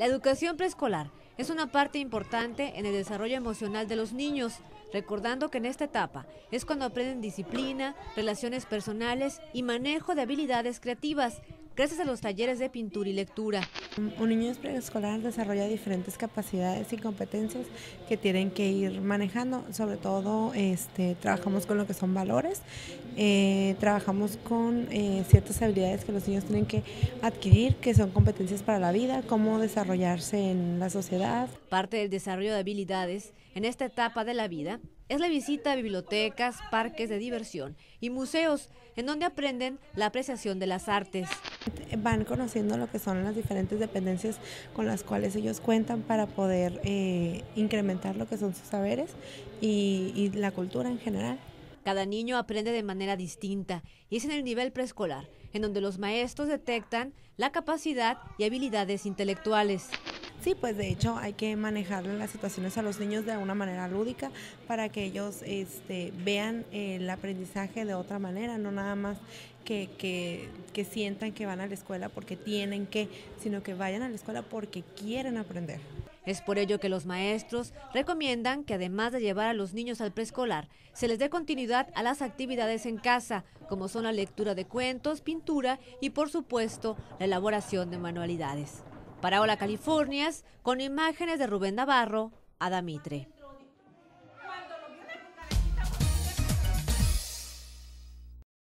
La educación preescolar es una parte importante en el desarrollo emocional de los niños, recordando que en esta etapa es cuando aprenden disciplina, relaciones personales y manejo de habilidades creativas, gracias a los talleres de pintura y lectura. Un niño preescolar desarrolla diferentes capacidades y competencias que tienen que ir manejando, sobre todo este, trabajamos con lo que son valores, eh, trabajamos con eh, ciertas habilidades que los niños tienen que adquirir, que son competencias para la vida, cómo desarrollarse en la sociedad. Parte del desarrollo de habilidades en esta etapa de la vida es la visita a bibliotecas, parques de diversión y museos, en donde aprenden la apreciación de las artes. Van conociendo lo que son las diferentes dependencias con las cuales ellos cuentan para poder eh, incrementar lo que son sus saberes y, y la cultura en general. Cada niño aprende de manera distinta y es en el nivel preescolar, en donde los maestros detectan la capacidad y habilidades intelectuales. Sí, pues de hecho hay que manejar las situaciones a los niños de una manera lúdica para que ellos este, vean el aprendizaje de otra manera, no nada más que, que, que sientan que van a la escuela porque tienen que, sino que vayan a la escuela porque quieren aprender. Es por ello que los maestros recomiendan que además de llevar a los niños al preescolar, se les dé continuidad a las actividades en casa, como son la lectura de cuentos, pintura y por supuesto la elaboración de manualidades. Para Hola Californias, con imágenes de Rubén Navarro, Adamitre.